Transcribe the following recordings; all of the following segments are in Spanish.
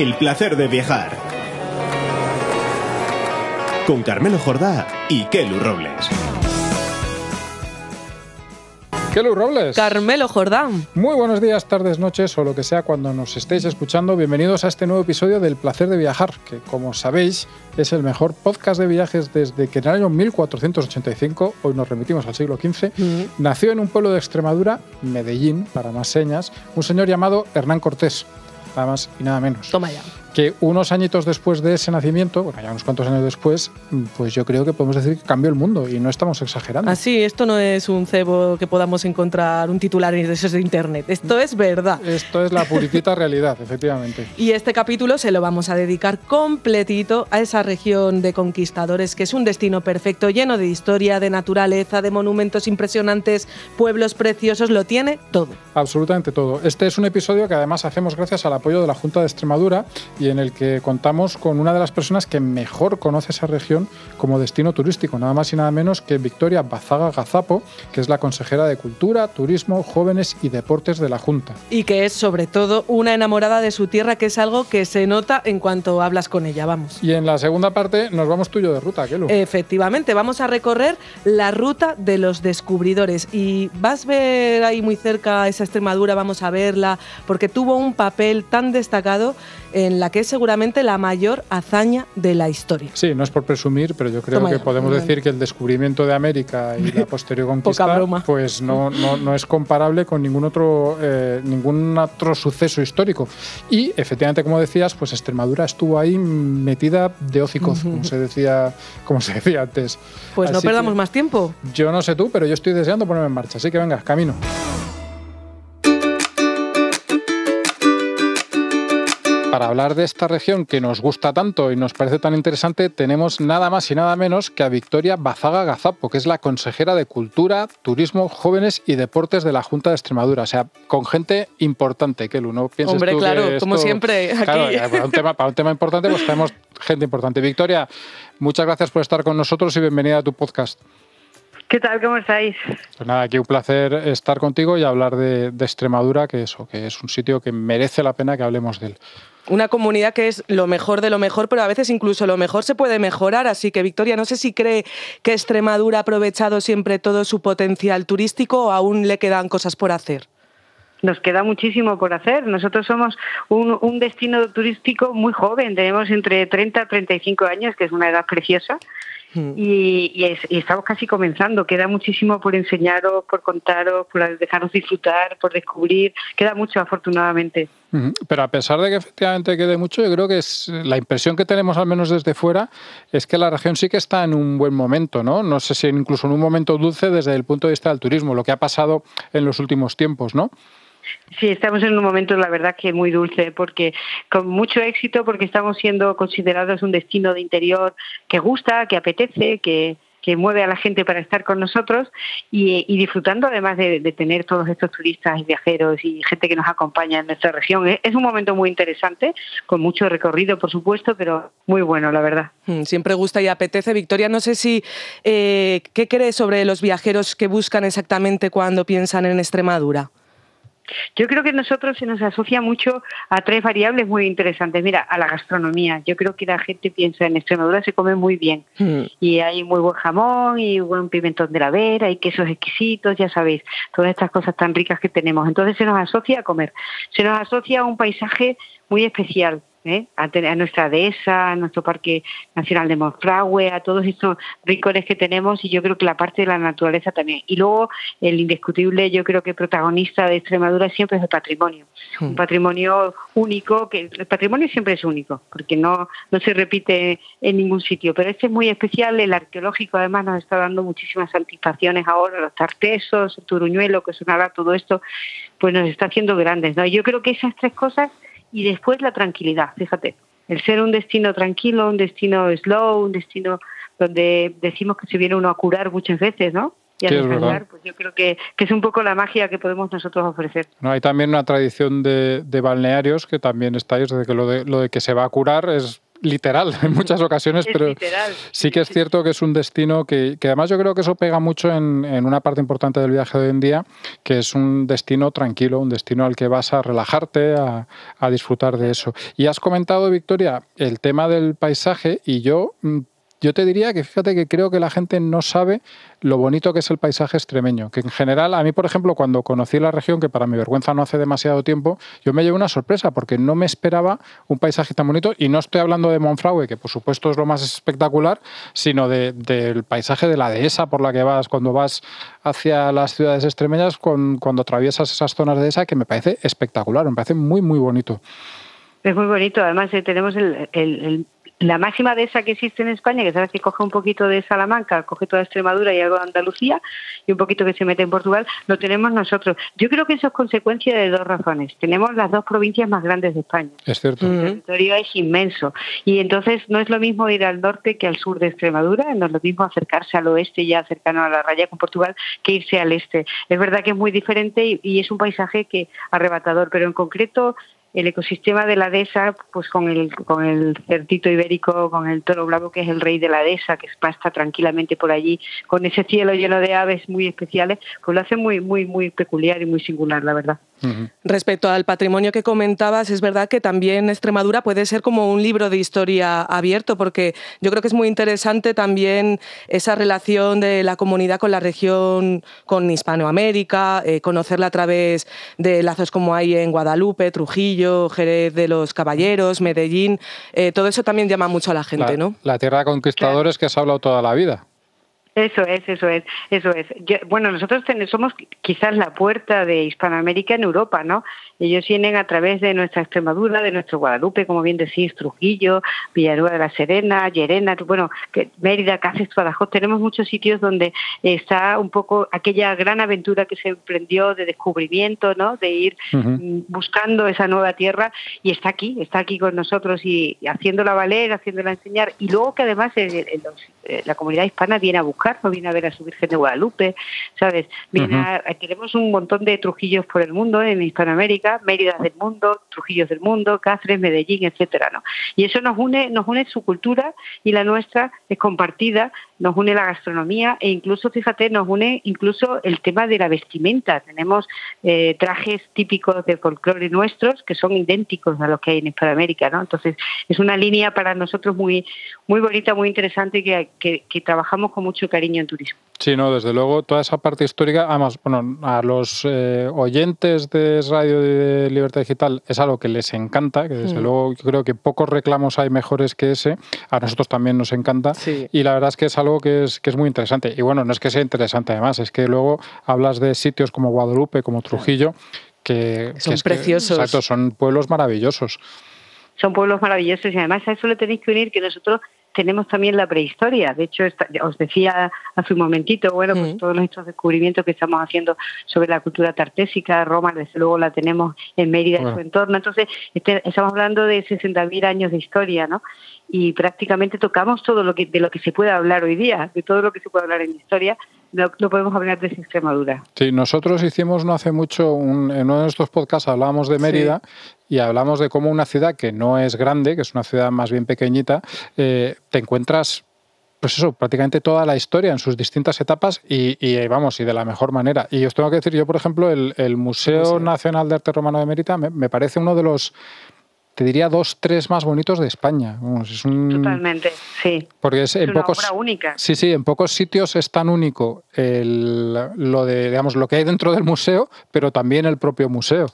El placer de viajar. Con Carmelo Jordá y Kelu Robles. Kelu Robles. Carmelo Jordán. Muy buenos días, tardes, noches o lo que sea cuando nos estéis escuchando. Bienvenidos a este nuevo episodio del Placer de Viajar, que como sabéis es el mejor podcast de viajes desde que en el año 1485, hoy nos remitimos al siglo XV, nació en un pueblo de Extremadura, Medellín, para más señas, un señor llamado Hernán Cortés. Nada más y nada menos. Toma ya. Que unos añitos después de ese nacimiento, bueno, ya unos cuantos años después, pues yo creo que podemos decir que cambió el mundo y no estamos exagerando. Así, esto no es un cebo que podamos encontrar un titular de esos de internet. Esto es verdad. Esto es la puritita realidad, efectivamente. Y este capítulo se lo vamos a dedicar completito a esa región de conquistadores que es un destino perfecto, lleno de historia, de naturaleza, de monumentos impresionantes, pueblos preciosos, lo tiene todo. Absolutamente todo. Este es un episodio que además hacemos gracias al apoyo de la Junta de Extremadura y en el que contamos con una de las personas que mejor conoce esa región como destino turístico, nada más y nada menos que Victoria Bazaga Gazapo, que es la consejera de Cultura, Turismo, Jóvenes y Deportes de la Junta. Y que es sobre todo una enamorada de su tierra, que es algo que se nota en cuanto hablas con ella, vamos. Y en la segunda parte nos vamos tuyo de ruta, Kelu. Efectivamente, vamos a recorrer la ruta de los descubridores y vas a ver ahí muy cerca esa Extremadura, vamos a verla, porque tuvo un papel tan destacado en la que es seguramente la mayor hazaña de la historia. Sí, no es por presumir, pero yo creo Toma que ya. podemos decir que el descubrimiento de América y la posterior conquista, pues no, no, no es comparable con ningún otro, eh, ningún otro suceso histórico. Y efectivamente, como decías, pues Extremadura estuvo ahí metida de hocicoz, como se decía, como se decía antes. Pues no Así perdamos que más tiempo. Yo no sé tú, pero yo estoy deseando ponerme en marcha. Así que venga, camino. Para hablar de esta región que nos gusta tanto y nos parece tan interesante, tenemos nada más y nada menos que a Victoria Bazaga Gazapo, que es la consejera de Cultura, Turismo, Jóvenes y Deportes de la Junta de Extremadura. O sea, con gente importante, que no pienses Hombre, tú que claro, esto- como siempre, aquí. Claro, ya, para, un tema, para un tema importante, pues tenemos gente importante. Victoria, muchas gracias por estar con nosotros y bienvenida a tu podcast. ¿Qué tal? ¿Cómo estáis? Pues nada, aquí un placer estar contigo y hablar de, de Extremadura, que eso, que es un sitio que merece la pena que hablemos de él. Una comunidad que es lo mejor de lo mejor, pero a veces incluso lo mejor se puede mejorar. Así que, Victoria, no sé si cree que Extremadura ha aprovechado siempre todo su potencial turístico o aún le quedan cosas por hacer. Nos queda muchísimo por hacer. Nosotros somos un, un destino turístico muy joven, tenemos entre 30 y 35 años, que es una edad preciosa, Mm. y, y es- y estamos casi comenzando. Queda muchísimo por enseñaros, por contaros, por dejaros disfrutar, por descubrir. Queda mucho, afortunadamente. Pero a pesar de que efectivamente quede mucho, yo creo que es la impresión que tenemos, al menos desde fuera, es que la región sí que está en un buen momento, ¿no? No sé si incluso en un momento dulce desde el punto de vista del turismo, lo que ha pasado en los últimos tiempos, ¿no? Sí, estamos en un momento, la verdad, que muy dulce, porque con mucho éxito, porque estamos siendo considerados un destino de interior que gusta, que apetece, que, que mueve a la gente para estar con nosotros y, disfrutando además de, tener todos estos turistas y viajeros y gente que nos acompaña en nuestra región. Es, es un momento muy interesante, con mucho recorrido, por supuesto, pero muy bueno, la verdad. Mm, Siempre gusta y apetece. Victoria, no sé si. eh, ¿Qué crees sobre los viajeros que buscan exactamente cuando piensan en Extremadura? Yo creo que nosotros se nos asocia mucho a tres variables muy interesantes. Mira, a la gastronomía. Yo creo que la gente piensa en Extremadura se come muy bien. Mm. y hay muy buen jamón y buen pimentón de la vera, hay quesos exquisitos, ya sabéis, todas estas cosas tan ricas que tenemos. Entonces se nos asocia a comer, se nos asocia a un paisaje muy especial. ¿Eh? A, a nuestra dehesa, a nuestro Parque Nacional de Monfragüe, a todos estos rincones que tenemos y yo creo que la parte de la naturaleza también. Y luego el indiscutible, yo creo que protagonista de Extremadura siempre es el patrimonio. Un patrimonio único, que el patrimonio siempre es único, porque no, no se repite en ningún sitio, pero este es muy especial, el arqueológico además nos está dando muchísimas satisfacciones ahora, los tartesos, el turuñuelo, que sonará todo esto, pues nos está haciendo grandes, ¿no? Yo creo que esas tres cosas y después la tranquilidad, fíjate, el ser un destino tranquilo, un destino slow, un destino donde decimos que se viene uno a curar muchas veces, ¿no? Y a Sí, descansar, pues yo creo que, que es un poco la magia que podemos nosotros ofrecer. No, hay también una tradición de, de balnearios que también estáis, desde que lo de, lo de que se va a curar es literal en muchas ocasiones, pero sí que es cierto que es un destino que, además yo creo que eso pega mucho en, una parte importante del viaje de hoy en día, que es un destino tranquilo, un destino al que vas a relajarte, a, a disfrutar de eso. Y has comentado, Victoria, el tema del paisaje y yo mm, yo te diría que fíjate que creo que la gente no sabe lo bonito que es el paisaje extremeño. Que en general, a mí, por ejemplo, cuando conocí la región, que para mi vergüenza no hace demasiado tiempo, yo me llevé una sorpresa porque no me esperaba un paisaje tan bonito. Y no estoy hablando de Monfragüe, que por supuesto es lo más espectacular, sino del paisaje de la dehesa por la que vas cuando vas hacia las ciudades extremeñas, cuando atraviesas esas zonas de dehesa, que me parece espectacular, me parece muy, muy bonito. Es muy bonito, además eh, tenemos el la máxima de esa que existe en España, que sabes que coge un poquito de Salamanca, coge toda Extremadura y algo de Andalucía, y un poquito que se mete en Portugal, lo tenemos nosotros. Yo creo que eso es consecuencia de dos razones. Tenemos las dos provincias más grandes de España. Es cierto. El territorio es inmenso. Y entonces no es lo mismo ir al norte que al sur de Extremadura, no es lo mismo acercarse al oeste, ya cercano a la raya con Portugal, que irse al este. Es verdad que es muy diferente y, y es un paisaje que arrebatador, pero en concreto el ecosistema de la dehesa, pues con el, con el certito ibérico, con el toro blanco, que es el rey de la dehesa, que pasta tranquilamente por allí, con ese cielo lleno de aves muy especiales, pues lo hace muy, muy, muy peculiar y muy singular, la verdad. Respecto al patrimonio que comentabas, es verdad que también Extremadura puede ser como un libro de historia abierto, porque yo creo que es muy interesante también esa relación de la comunidad con la región, con Hispanoamérica, eh, conocerla a través de lazos como hay en Guadalupe, Trujillo, Jerez de los Caballeros, Medellín. Eh, todo eso también llama mucho a la gente, ¿no? La tierra de conquistadores que se ha hablado toda la vida. Eso es, eso es, eso es. bueno, nosotros somos quizás la puerta de Hispanoamérica en Europa, ¿no? Ellos vienen a través de nuestra Extremadura, de nuestro Guadalupe, como bien decís, Trujillo, Villanueva de la Serena, Llerena, bueno, Mérida, Cáceres, Badajoz. Tenemos muchos sitios donde está un poco aquella gran aventura que se emprendió de descubrimiento, ¿no? De ir mm, buscando esa nueva tierra y está aquí, está aquí con nosotros y, haciéndola valer, haciéndola enseñar. Y luego que además eh, la comunidad hispana viene a buscar no viene a ver a su Virgen de Guadalupe, ¿sabes? tenemos un montón de Trujillos por el mundo, en Hispanoamérica, Méridas del mundo, Trujillos del mundo, Cáceres, Medellín, etcétera, ¿no? Y eso nos une, nos une su cultura y la nuestra es compartida, nos une la gastronomía e incluso, fíjate, nos une incluso el tema de la vestimenta. Tenemos eh, trajes típicos del folclore nuestros que son idénticos a los que hay en Hispanoamérica, ¿no? Entonces, es una línea para nosotros muy, muy bonita, muy interesante que, que trabajamos con mucho cariño en turismo. Sí, no, desde luego, toda esa parte histórica, además, bueno, a los eh, oyentes de Radio de Libertad Digital es algo que les encanta, que desde mm. luego yo creo que pocos reclamos hay mejores que ese, a nosotros también nos encanta, y la verdad es que es algo que es, que es muy interesante. Y bueno, no es que sea interesante además, es que luego hablas de sitios como Guadalupe, como Trujillo, que son preciosos. exacto, son pueblos maravillosos. Son pueblos maravillosos y además a eso le tenéis que unir que nosotros tenemos también la prehistoria. De hecho, os decía hace un momentito, bueno, pues todos estos descubrimientos que estamos haciendo sobre la cultura tartésica, Roma, desde luego la tenemos en Mérida y su entorno. Entonces, este, estamos hablando de 60.000 años de historia, ¿no? Y prácticamente tocamos todo lo que de lo que se puede hablar hoy día, de todo lo que se puede hablar en historia, no, podemos hablar de Extremadura. Sí, nosotros hicimos no hace mucho, un, en uno de nuestros podcasts hablábamos de Mérida y hablamos de cómo una ciudad que no es grande, que es una ciudad más bien pequeñita, eh, te encuentras pues eso, prácticamente toda la historia en sus distintas etapas y, y, vamos, y de la mejor manera. Y os tengo que decir, yo por ejemplo, el, Museo Nacional de Arte Romano de Mérida me, parece uno de los te diría dos, tres más bonitos de España. es Totalmente, sí. Porque es, en una pocos, obra única. Sí, sí, en pocos sitios es tan único el, lo de, digamos, lo que hay dentro del museo, pero también el propio museo.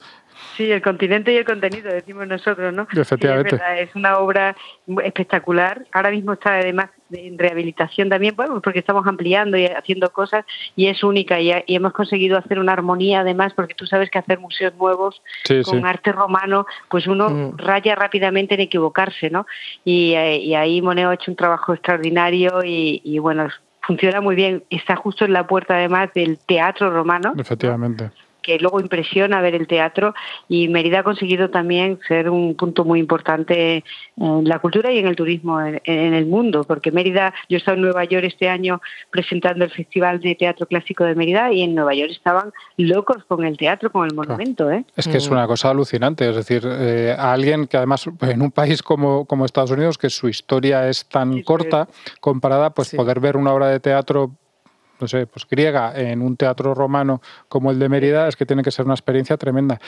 Sí, el continente y el contenido, decimos nosotros, ¿no? Efectivamente. es, una obra espectacular. Ahora mismo está además en rehabilitación también, bueno, porque estamos ampliando y haciendo cosas y es única y, hemos conseguido hacer una armonía además, porque tú sabes que hacer museos nuevos con arte romano, pues uno mm. raya rápidamente en equivocarse, ¿no? Y, eh, ahí Moneo ha hecho un trabajo extraordinario y, y bueno, funciona muy bien. Está justo en la puerta además del teatro romano. Efectivamente que luego impresiona ver el teatro y Mérida ha conseguido también ser un punto muy importante en la cultura y en el turismo en, el mundo, porque Mérida, yo he estado en Nueva York este año presentando el Festival de Teatro Clásico de Mérida y en Nueva York estaban locos con el teatro, con el monumento. ¿eh? Es que es una cosa alucinante, es decir, eh, a alguien que además en un país como, como Estados Unidos, que su historia es tan corta comparada, pues poder ver una obra de teatro no sé, pues griega en un teatro romano como el de Mérida, es que tiene que ser una experiencia tremenda.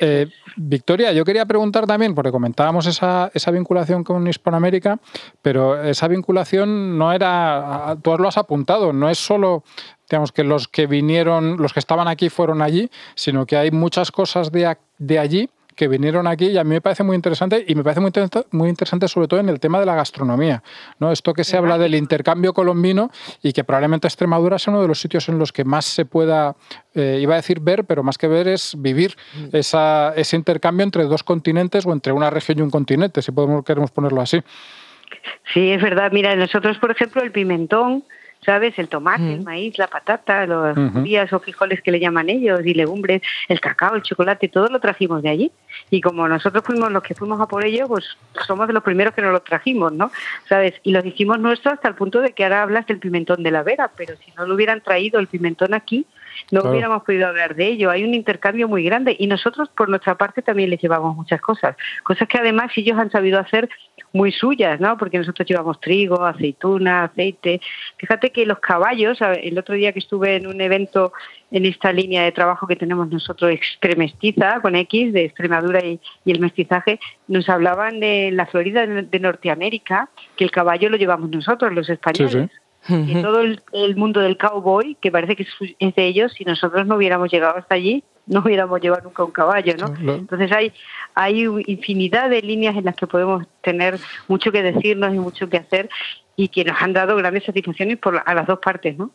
Eh, Victoria, yo quería preguntar también, porque comentábamos esa, esa vinculación con Hispanoamérica, pero esa vinculación no era, tú lo has apuntado, no es solo digamos que los que vinieron, los que estaban aquí fueron allí, sino que hay muchas cosas de, de allí que vinieron aquí y a mí me parece muy interesante y me parece muy, muy interesante sobre todo en el tema de la gastronomía. ¿no? Esto que se habla del intercambio colombino y que probablemente Extremadura sea uno de los sitios en los que más se pueda, eh, iba a decir ver, pero más que ver es vivir mm. esa, ese intercambio entre dos continentes o entre una región y un continente, si podemos, queremos ponerlo así. Sí, es verdad. Mira, nosotros, por ejemplo, el pimentón, ¿sabes? El tomate, el maíz, la patata, los judías o frijoles que le llaman ellos, y legumbres, el cacao, el chocolate, todo lo trajimos de allí. Y como nosotros fuimos los que fuimos a por ello, pues somos de los primeros que nos lo trajimos, ¿no? ¿Sabes? Y lo hicimos nuestro hasta el punto de que ahora hablas del pimentón de la vera, pero si no lo hubieran traído el pimentón aquí, no hubiéramos podido hablar de ello. Hay un intercambio muy grande y nosotros por nuestra parte también les llevamos muchas cosas, cosas que además ellos han sabido hacer muy suyas, ¿no? Porque nosotros llevamos trigo, aceituna, aceite. Fíjate que los caballos, el otro día que estuve en un evento en esta línea de trabajo que tenemos nosotros extremestiza con X de Extremadura y, el mestizaje, nos hablaban de la Florida de, Norteamérica, que el caballo lo llevamos nosotros, los españoles. Y todo el, mundo del cowboy, que parece que es de ellos, si nosotros no hubiéramos llegado hasta allí, no hubiéramos llevado nunca un caballo, ¿no? Entonces hay, hay infinidad de líneas en las que podemos tener mucho que decirnos y mucho que hacer y que nos han dado grandes satisfacciones por, a las dos partes, ¿no?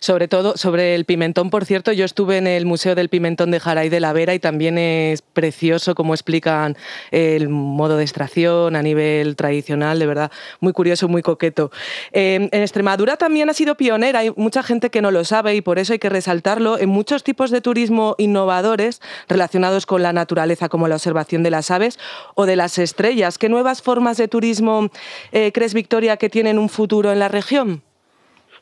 Sobre todo sobre el pimentón, por cierto, yo estuve en el Museo del Pimentón de Jaray de la Vera y también es precioso como explican el modo de extracción a nivel tradicional, de verdad, muy curioso, muy coqueto. Em, en Extremadura también ha sido pionera, hay mucha gente que no lo sabe y por eso hay que resaltarlo, en muchos tipos de turismo innovadores relacionados con la naturaleza, como la observación de las aves o de las estrellas. ¿Qué nuevas formas de turismo eh, crees, Victoria, que tienen un futuro en la región?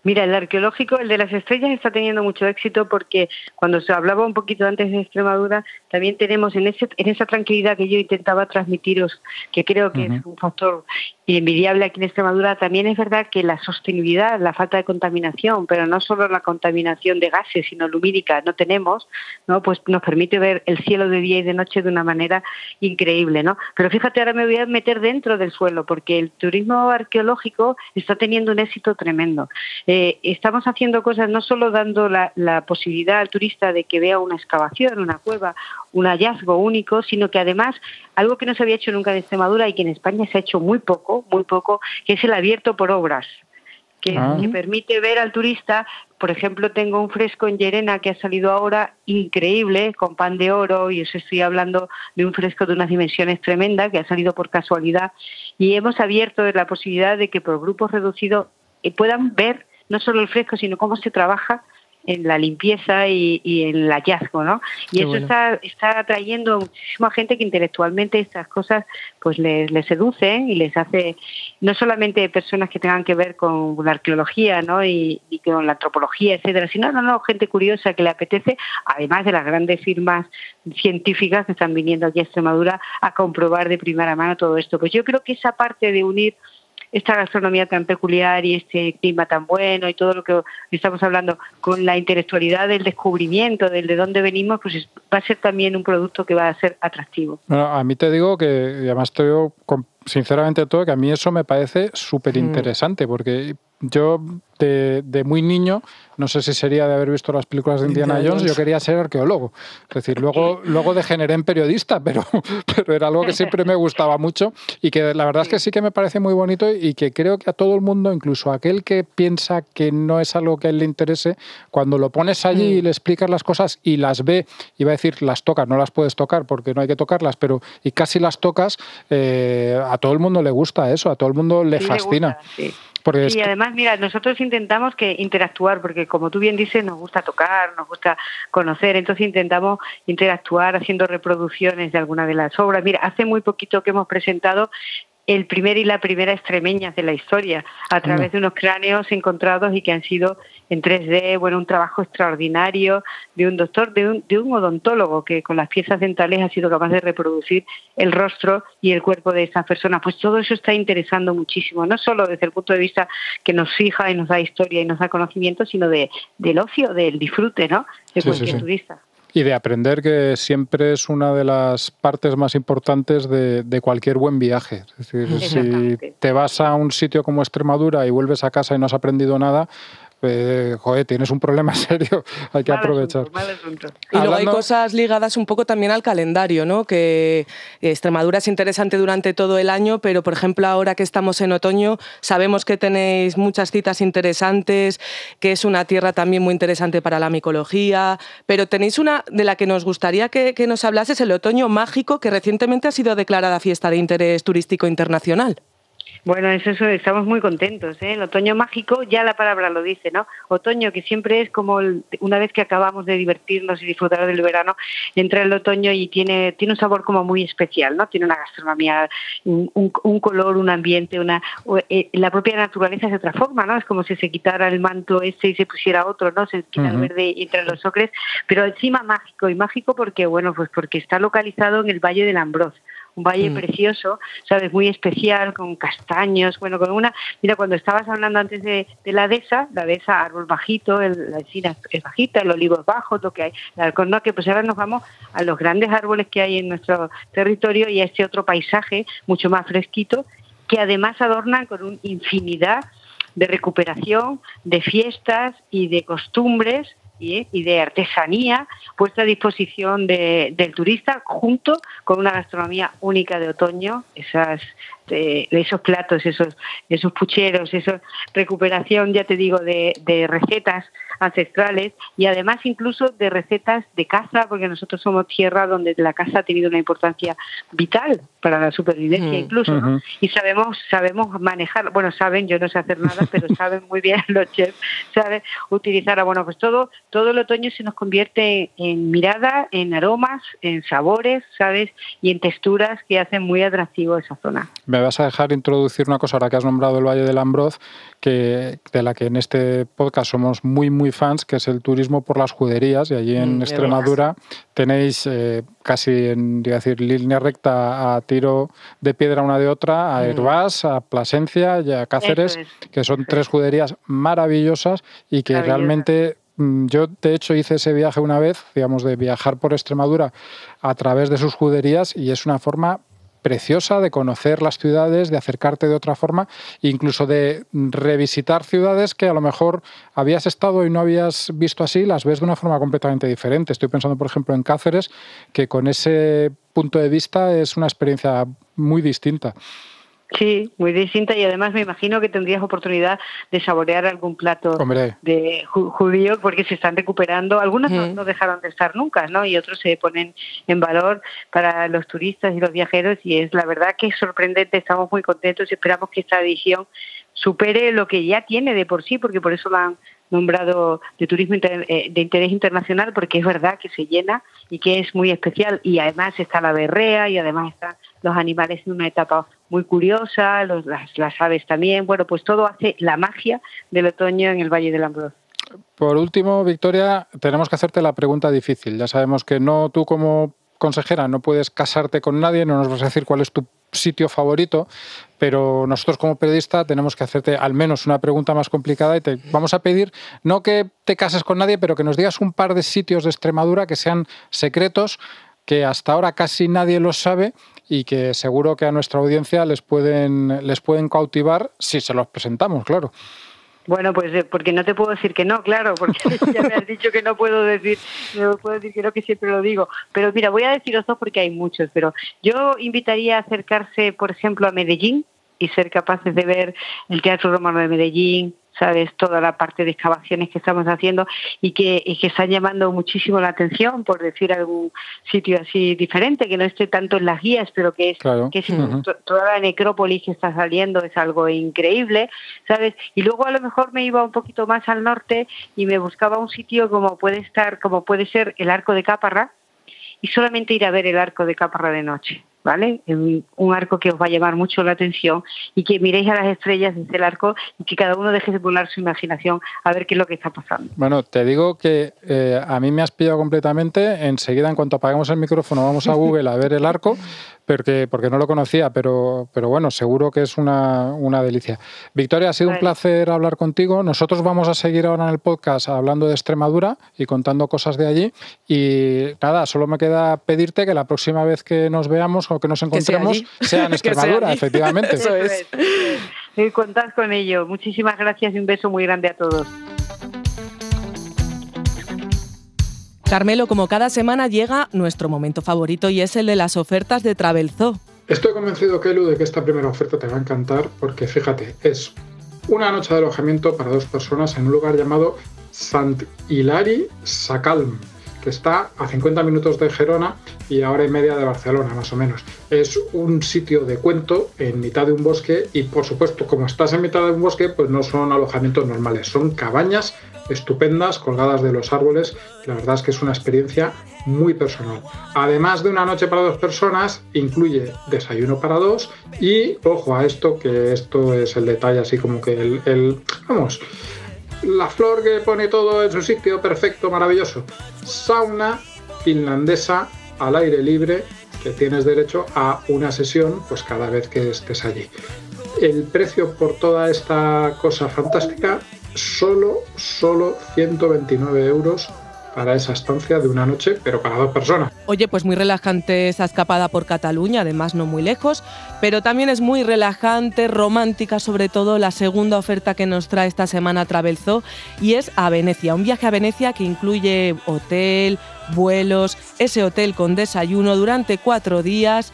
Mira, el arqueológico, el de las estrellas, está teniendo mucho éxito porque cuando se hablaba un poquito antes de Extremadura, también tenemos en, ese, en esa tranquilidad que yo intentaba transmitiros, que creo que es un factor envidiable aquí en Extremadura, también es verdad que la sostenibilidad, la falta de contaminación, pero no solo la contaminación de gases, sino lumínica, no tenemos, ¿no? Pues nos permite ver el cielo de día y de noche de una manera increíble, ¿no? Pero fíjate, ahora me voy a meter dentro del suelo, porque el turismo arqueológico está teniendo un éxito tremendo. Eh, estamos haciendo cosas no solo dando la posibilidad al turista de que vea una excavación, una cueva, un hallazgo único, sino que además algo que no se había hecho nunca en Extremadura y que en España se ha hecho muy poco, muy poco, que es el abierto por obras. Que, ah. permite ver al turista, por ejemplo, tengo un fresco en Llerena que ha salido ahora increíble, con pan de oro, y os estoy hablando de un fresco de unas dimensiones tremendas que ha salido por casualidad, y hemos abierto la posibilidad de que por grupos reducidos eh, puedan ver no solo el fresco, sino cómo se trabaja en la limpieza y, en el hallazgo, ¿no? Y eso está, está atrayendo muchísima gente que intelectualmente estas cosas pues les, seducen y les hace no solamente personas que tengan que ver con la arqueología, ¿no? Y, con la antropología, etcétera, sino no, no, gente curiosa que le apetece, además de las grandes firmas científicas que están viniendo aquí a Extremadura a comprobar de primera mano todo esto. Pues yo creo que esa parte de unir esta gastronomía tan peculiar y este clima tan bueno y todo lo que estamos hablando con la intelectualidad del descubrimiento, del de dónde venimos, pues va a ser también un producto que va a ser atractivo. Bueno, a mí te digo que, además estoy sinceramente todo, que a mí eso me parece súper interesante, porque yo de, de, muy niño, no sé si sería de haber visto las películas de Indiana, Jones, yo quería ser arqueólogo. Es decir, luego, luego degeneré en periodista, pero, pero era algo que siempre me gustaba mucho y que la verdad es que sí que me parece muy bonito y que creo que a todo el mundo, incluso a aquel que piensa que no es algo que a él le interese, cuando lo pones allí y mm. le explicas las cosas y las ve, iba a decir las tocas, no las puedes tocar porque no hay que tocarlas, pero y casi las tocas, eh, a todo el mundo le gusta eso, a todo el mundo le fascina. Y además, mira, nosotros intentamos que interactuar, porque como tú bien dices, nos gusta tocar, nos gusta conocer, entonces intentamos interactuar haciendo reproducciones de alguna de las obras. Mira, hace muy poquito que hemos presentado el primer y la primera extremeña de la historia a través de unos cráneos encontrados y que han sido en 3D, bueno, un trabajo extraordinario de un doctor, de un, de un odontólogo que con las piezas dentales ha sido capaz de reproducir el rostro y el cuerpo de esas personas. Pues todo eso está interesando muchísimo, no solo desde el punto de vista que nos fija y nos da historia y nos da conocimiento, sino de, del ocio, del disfrute, ¿no? De cualquier turista. Y de aprender que siempre es una de las partes más importantes de, de cualquier buen viaje. Es decir, si te vas a un sitio como Extremadura y vuelves a casa y no has aprendido nada, eh, joder, tienes un problema serio, hay que aprovechar. y luego hay cosas ligadas un poco también al calendario, ¿no? Que Extremadura es interesante durante todo el año, pero por ejemplo ahora que estamos en otoño, sabemos que tenéis muchas citas interesantes, que es una tierra también muy interesante para la micología, pero tenéis una de la que nos gustaría que, que nos hablases, el otoño mágico, que recientemente ha sido declarada fiesta de interés turístico internacional. Bueno, eso, estamos muy contentos. ¿eh? El otoño mágico, ya la palabra lo dice, ¿no? Otoño, que siempre es como una vez que acabamos de divertirnos y disfrutar del verano, entra el otoño y tiene, tiene un sabor como muy especial, ¿no? Tiene una gastronomía, un, color, un ambiente, una eh, la propia naturaleza se transforma, ¿no? Es como si se quitara el manto ese y se pusiera otro, ¿no? Se quita el verde entre los ocres, pero encima mágico, y mágico porque, bueno, pues porque está localizado en el Valle del Ambroz un valle mm. precioso, ¿sabes? Muy especial, con castaños, bueno, con una... Mira, cuando estabas hablando antes de, la dehesa, la dehesa, árbol bajito, la encina es bajita, el olivo es bajo, lo que hay, el que pues ahora nos vamos a los grandes árboles que hay en nuestro territorio y a este otro paisaje mucho más fresquito, que además adornan con una infinidad de recuperación, de fiestas y de costumbres y de artesanía puesta a disposición del turista junto con una gastronomía única de otoño, esas de, esos platos, esos, esos pucheros, esa recuperación, ya te digo, de, de recetas ancestrales y además incluso de recetas de caza, porque nosotros somos tierra donde la caza ha tenido una importancia vital para la supervivencia mm, incluso, Y sabemos, sabemos manejar, bueno, saben, yo no sé hacer nada, pero saben muy bien los chefs, saben utilizar, bueno, pues todo, todo el otoño se nos convierte en mirada, en aromas, en sabores, ¿sabes? Y en texturas que hacen muy atractivo esa zona. Me vas a dejar introducir una cosa ahora que has nombrado el Valle del Ambroz, que, de la que en este podcast somos muy, muy fans, que es el turismo por las juderías. Y allí en mm, Extremadura tenéis eh, casi en decir, línea recta a tiro de piedra una de otra, a mm. Herbás, a Plasencia y a Cáceres, que son tres juderías maravillosas y que realmente mm, yo, de hecho, hice ese viaje una vez, digamos, de viajar por Extremadura a través de sus juderías y es una forma preciosa de conocer las ciudades, de acercarte de otra forma, incluso de revisitar ciudades que a lo mejor habías estado y no habías visto así, las ves de una forma completamente diferente. Estoy pensando, por ejemplo, en Cáceres, que con ese punto de vista es una experiencia muy distinta. Sí, muy distinta y además me imagino que tendrías oportunidad de saborear algún plato de judío porque se están recuperando. Algunos no, dejaron de estar nunca, ¿no? Y otros se ponen en valor para los turistas y los viajeros y es la verdad que es sorprendente. Estamos muy contentos y esperamos que esta edición supere lo que ya tiene de por sí, porque por eso la han nombrado de turismo eh, de interés internacional porque es verdad que se llena y que es muy especial y además está la berrea y además están los animales en una etapa muy curiosa, los, las, aves también. Bueno, pues todo hace la magia del otoño en el Valle del Ambroz. Por último, Victoria, tenemos que hacerte la pregunta difícil. Ya sabemos que no tú como consejera no puedes casarte con nadie, no nos vas a decir cuál es tu sitio favorito, pero nosotros como periodista tenemos que hacerte al menos una pregunta más complicada y te vamos a pedir no que te cases con nadie, pero que nos digas un par de sitios de Extremadura que sean secretos, que hasta ahora casi nadie los sabe y que seguro que a nuestra audiencia les pueden, les pueden cautivar si se los presentamos, claro. Bueno, pues eh, porque no te puedo decir que no, claro, porque ya me has dicho que no puedo decir, no puedo decir que no, que siempre lo digo. Pero mira, voy a deciros dos porque hay muchos, pero yo invitaría a acercarse, por ejemplo, a Medellín y ser capaces de ver el Teatro Romano de Medellín, ¿sabes? Toda la parte de excavaciones que estamos haciendo y que, que están llamando muchísimo la atención, por decir algún sitio así diferente, que no esté tanto en las guías, pero que es, que toda la necrópolis que está saliendo es algo increíble, ¿sabes? Y luego a lo mejor me iba un poquito más al norte y me buscaba un sitio como puede estar, como puede ser el Arco de Caparra, y solamente ir a ver el Arco de Caparra de noche. ¿Vale? Un arco que os va a llamar mucho la atención y que miréis a las estrellas desde el arco y que cada uno deje de volar su imaginación a ver qué es lo que está pasando. Bueno, te digo que eh, a mí me has pillado completamente. Enseguida, en cuanto apaguemos el micrófono, vamos a Google a ver el arco porque, porque no lo conocía, pero, pero bueno, seguro que es una, una delicia. Victoria, ha sido un placer hablar contigo. Nosotros vamos a seguir ahora en el podcast hablando de Extremadura y contando cosas de allí. Y nada, solo me queda pedirte que la próxima vez que nos veamos o que nos encontremos sea, en Extremadura, efectivamente. Eso es. Contad con ello. Muchísimas gracias y un beso muy grande a todos. Carmelo, como cada semana llega nuestro momento favorito y es el de las ofertas de Travelzoo. Estoy convencido, Kelu, de que esta primera oferta te va a encantar porque fíjate, es una noche de alojamiento para dos personas en un lugar llamado Sant Hilari Sacalm, que está a 50 minutos de Gerona y a hora y media de Barcelona, más o menos. Es un sitio de cuento en mitad de un bosque y, por supuesto, como estás en mitad de un bosque, pues no son alojamientos normales, son cabañas estupendas, colgadas de los árboles. La verdad es que es una experiencia muy personal. Además de una noche para dos personas, incluye desayuno para dos y, ojo a esto, que esto es el detalle así como que el, vamos, la flor que pone todo en su sitio, perfecto, maravilloso. Sauna finlandesa al aire libre que tienes derecho a una sesión pues cada vez que estés allí. El precio por toda esta cosa fantástica solo, solo 129 euros para esa estancia de una noche, pero para dos personas. Oye, pues muy relajante esa escapada por Cataluña, además no muy lejos, pero también es muy relajante, romántica, sobre todo la segunda oferta que nos trae esta semana Travelzoo y es a Venecia, un viaje a Venecia que incluye hotel, vuelos, ese hotel con desayuno durante cuatro días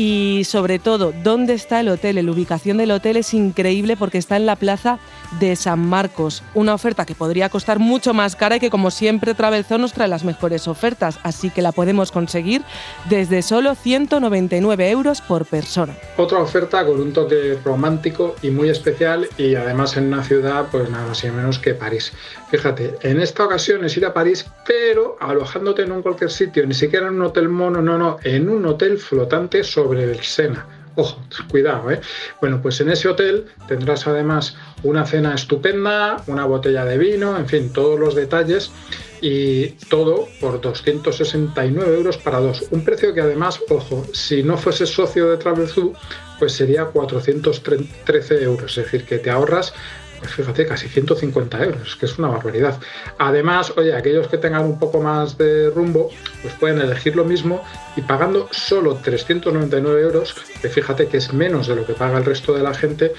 y sobre todo dónde está el hotel. La ubicación del hotel es increíble porque está en la plaza de San Marcos, una oferta que podría costar mucho más cara y que como siempre Travelzoo nos trae las mejores ofertas, así que la podemos conseguir desde solo 199 euros por persona. Otra oferta con un toque romántico y muy especial y además en una ciudad pues nada más y menos que París. Fíjate, en esta ocasión es ir a París pero alojándote en un cualquier sitio, ni siquiera en un hotel mono, no, no, en un hotel flotante sobre el Sena. Ojo, cuidado, ¿eh? Bueno, pues en ese hotel tendrás además una cena estupenda, una botella de vino, en fin, todos los detalles y todo por 269 euros para dos. Un precio que además, ojo, si no fuese socio de Travelzoo, pues sería 413 euros, es decir, que te ahorras fíjate, casi 150 euros, que es una barbaridad. Además, oye, aquellos que tengan un poco más de rumbo, pues pueden elegir lo mismo y pagando solo 399 euros, que fíjate que es menos de lo que paga el resto de la gente,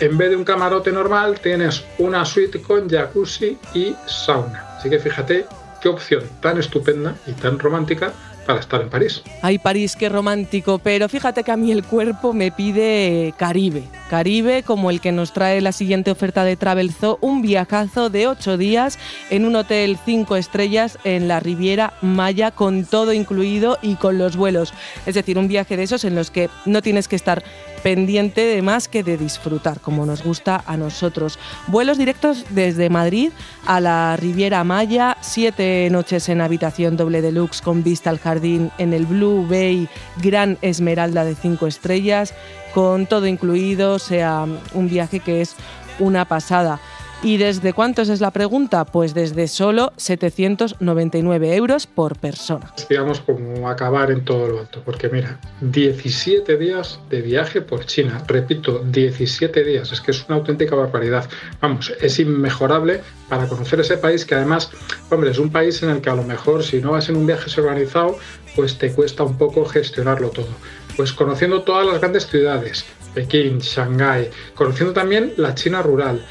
en vez de un camarote normal tienes una suite con jacuzzi y sauna. Así que fíjate qué opción tan estupenda y tan romántica para estar en París. Ay, París, qué romántico, pero fíjate que a mí el cuerpo me pide Caribe. Caribe, como el que nos trae la siguiente oferta de Travelzoo, un viajazo de ocho días en un hotel cinco estrellas en la Riviera Maya, con todo incluido y con los vuelos. Es decir, un viaje de esos en los que no tienes que estar pendiente de más que de disfrutar, como nos gusta a nosotros. Vuelos directos desde Madrid a la Riviera Maya, siete noches en habitación doble deluxe con vista al jardín en el Blue Bay Gran Esmeralda de cinco estrellas, con todo incluido, sea un viaje que es una pasada. ¿Y desde cuántos es la pregunta? Pues desde solo 799 euros por persona. Digamos como acabar en todo lo alto, porque mira, 17 días de viaje por China, repito, 17 días, es que es una auténtica barbaridad. Vamos, es inmejorable para conocer ese país que además, hombre, es un país en el que a lo mejor si no vas en un viaje organizado, pues te cuesta un poco gestionarlo todo. Pues conociendo todas las grandes ciudades, Pekín, Shanghái, conociendo también la China rural,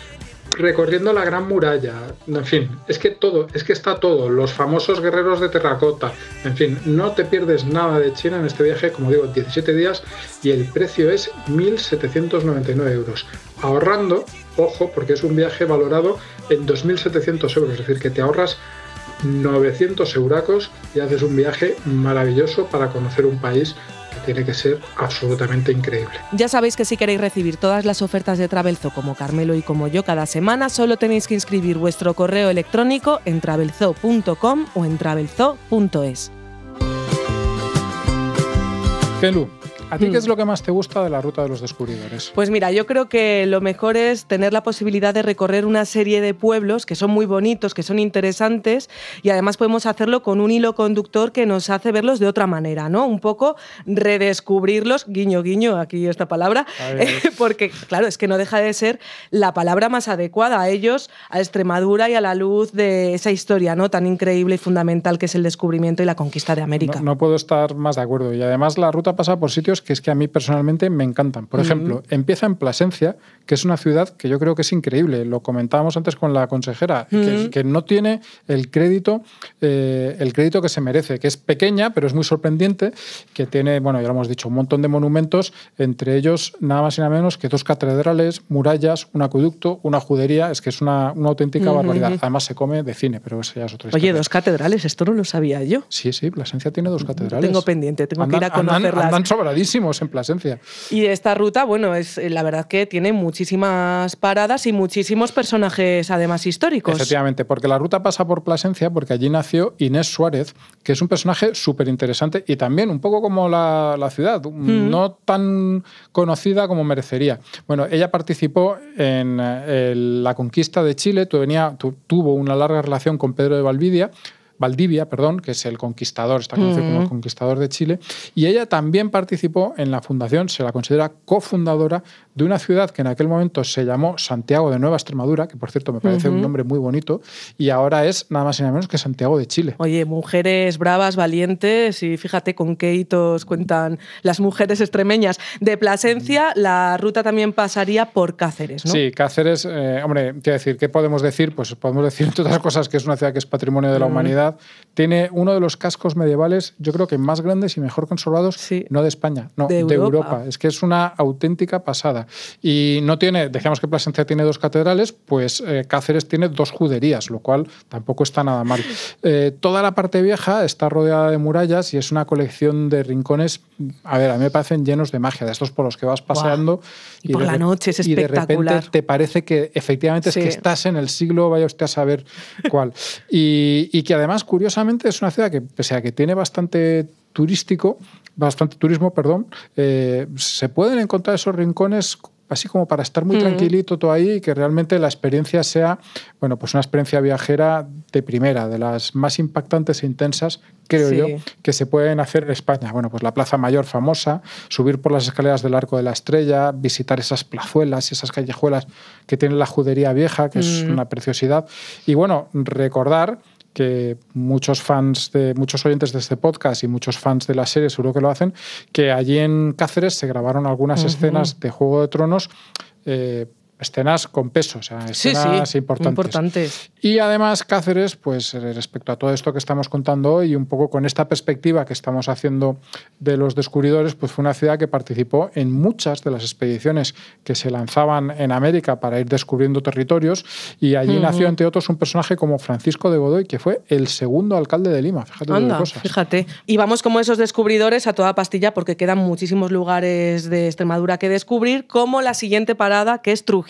recorriendo la Gran Muralla, en fin, es que todo, es que está todo, los famosos guerreros de terracota, en fin, no te pierdes nada de China en este viaje, como digo, 17 días y el precio es 1.799 euros, ahorrando ojo, porque es un viaje valorado en 2.700 euros, es decir, que te ahorras 900 euracos y haces un viaje maravilloso para conocer un país tiene que ser absolutamente increíble. Ya sabéis que si queréis recibir todas las ofertas de Travelzo como Carmelo y como yo cada semana, solo tenéis que inscribir vuestro correo electrónico en travelzo.com o en travelzo.es. Pelu, ¿A ti qué Hmm. es lo que más te gusta de la ruta de los descubridores? Pues mira, yo creo que lo mejor es tener la posibilidad de recorrer una serie de pueblos que son muy bonitos, que son interesantes y además podemos hacerlo con un hilo conductor que nos hace verlos de otra manera, ¿no? Un poco redescubrirlos, guiño, guiño, aquí esta palabra, porque claro, es que no deja de ser la palabra más adecuada a ellos, a Extremadura y a la luz de esa historia, ¿no? Tan increíble y fundamental que es el descubrimiento y la conquista de América. No, no puedo estar más de acuerdo. Y además la ruta pasa por sitios que es que a mí personalmente me encantan. Por ejemplo, empieza en Plasencia, que es una ciudad que yo creo que es increíble. Lo comentábamos antes con la consejera, que, que no tiene el crédito, eh, el crédito que se merece, que es pequeña, pero es muy sorprendente, que tiene, bueno, ya lo hemos dicho, un montón de monumentos, entre ellos nada más y nada menos que dos catedrales, murallas, un acueducto, una judería. Es que es una, una auténtica barbaridad. Además se come de cine, pero eso ya es otra Oye, historia. dos catedrales, esto no lo sabía yo. Sí, sí, Plasencia tiene dos catedrales. Tengo pendiente, tengo que ir a Andan- andan- conocerlas. Andan sobradísimos en Plasencia. Y esta ruta, bueno, es eh, la verdad que tiene muchísimas paradas y muchísimos personajes además históricos. Efectivamente, porque la ruta pasa por Plasencia, porque allí nació Inés Suárez, que es un personaje súper interesante y también un poco como la, la ciudad, Mm. no tan conocida como merecería. Bueno, ella participó en eh, el- la conquista de Chile, tu- venía- tu- tuvo una larga relación con Pedro de Valdivia. Valdivia, perdón, que es el conquistador, está conocido como el conquistador de Chile, y ella también participó en la fundación, se la considera cofundadora de una ciudad que en aquel momento se llamó Santiago de Nueva Extremadura, que por cierto me parece un nombre muy bonito, y ahora es nada más y nada menos que Santiago de Chile. Oye, mujeres bravas, valientes, y fíjate con qué hitos cuentan las mujeres extremeñas. De Plasencia, la ruta también pasaría por Cáceres, ¿no? Sí, Cáceres, eh, hombre, quiero decir, ¿qué podemos decir? Pues podemos decir, entre otras cosas, que es una ciudad que es patrimonio de la humanidad. Tiene uno de los cascos medievales, yo creo que más grandes y mejor conservados, Sí. no de España, no, De de, Europa. Es que es una auténtica pasada. Y no tiene, dejamos que Plasencia tiene dos catedrales, pues eh, Cáceres tiene dos juderías, lo cual tampoco está nada mal. Eh, toda la parte vieja está rodeada de murallas y es una colección de rincones, a ver, a mí me parecen llenos de magia, de estos por los que vas paseando. Y por de la noche es y de repente espectacular. te parece que efectivamente Sí. es que estás en el siglo, vaya usted a saber cuál. Y, y que además, curiosamente, es una ciudad que, pese a que tiene bastante turístico, bastante turismo, perdón, eh, se pueden encontrar esos rincones así como para estar muy Mm. tranquilito todo ahí y que realmente la experiencia sea, bueno, pues una experiencia viajera de primera, de las más impactantes e intensas, creo Sí. yo, que se pueden hacer en España. Bueno, pues la Plaza Mayor famosa, subir por las escaleras del Arco de la Estrella, visitar esas plazuelas y esas callejuelas que tiene la Judería Vieja, que es Mm. una preciosidad. Y bueno, recordar que muchos fans de muchos oyentes de este podcast y muchos fans de la serie seguro que lo hacen, que allí en Cáceres se grabaron algunas escenas de Juego de Tronos, eh, escenas con peso, o sea, Sí, escenas sí, importantes. importantes. Y además Cáceres, pues respecto a todo esto que estamos contando hoy, y un poco con esta perspectiva que estamos haciendo de los descubridores, pues fue una ciudad que participó en muchas de las expediciones que se lanzaban en América para ir descubriendo territorios. Y allí nació, entre otros, un personaje como Francisco de Godoy, que fue el segundo alcalde de Lima. Fíjate Anda, cosas. fíjate. Y vamos como esos descubridores a toda pastilla porque quedan muchísimos lugares de Extremadura que descubrir, como la siguiente parada que es Trujillo,